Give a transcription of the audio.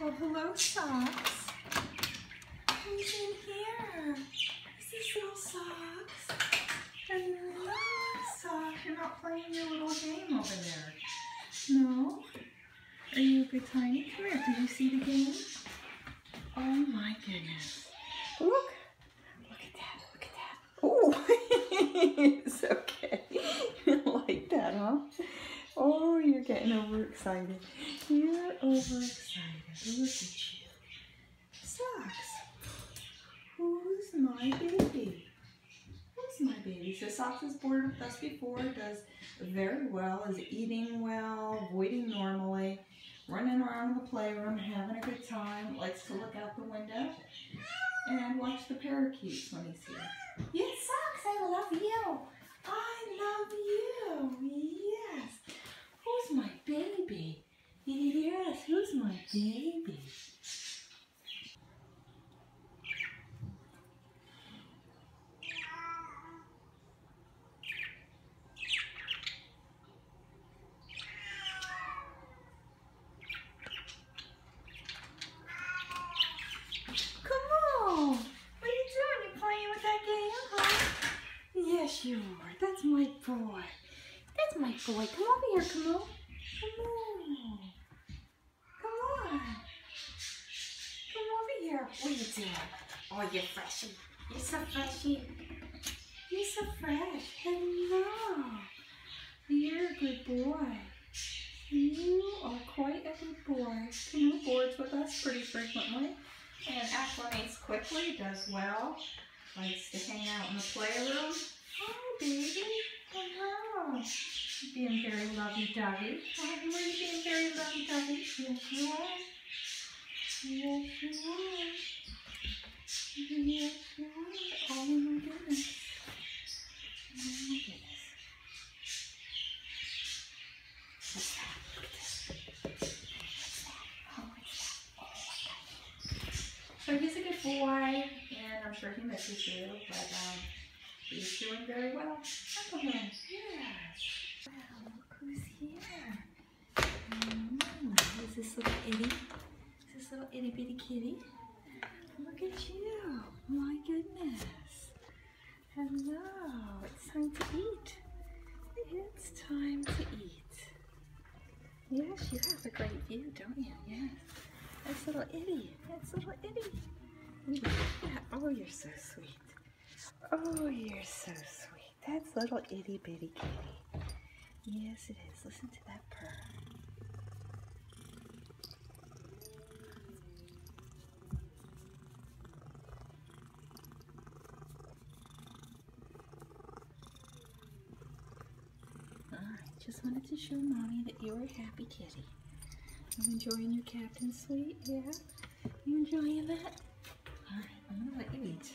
Well, hello, Socks. Who's in here? Is this little Socks? Hello, Socks. You're not playing your little game over there. No? Are you a good tiny? Come here. Did you see the game? Oh my goodness. Look. Look at that. Look at that. Oh, it's okay. Like that, huh? Oh, you're getting overexcited. You're overexcited. Look at you. Socks. Who's my baby? Who's my baby? So Socks has boarded with us before, does very well, is eating well, voiding normally, running around the playroom, having a good time, likes to look out the window, and watch the parakeets when he's here. Yes, Socks, I love you. I love you. Yes. Who's my baby? Who's my baby? Yes, you are. That's my boy. That's my boy. Come over here, on. Come on. Come on. Come over here. What are you doing? Oh, you're freshy. You're so freshy. You're so fresh. Hello. You're a good boy. You are quite a good boy. Camus boards with us pretty frequently and acclimates quickly, does well, likes to hang out in the playroom. Hi, baby. Hello. Being very lovey-dovey. Were you being very lovey-dovey? Yes, you are. Yes, you are. Yes, you are. Oh, goodness. So he's a good boy, and I'm sure he misses you, but um, he's doing very well. Look at him. Yes. Wow, look who's here. Mm, is this little itty? Is this little itty bitty kitty? Look at you. My goodness. Hello. It's time to eat. It's time to eat. Yes, you have a great view, don't you? Yes. That's little Itty. That's little Itty. Yeah. Oh, you're so sweet. Oh, you're so sweet. That's little itty bitty kitty. Yes, it is. Listen to that purr. Alright, just wanted to show mommy that you're a happy kitty. You enjoying your captain suite? Yeah? You enjoying that? Alright, I'm gonna let you eat.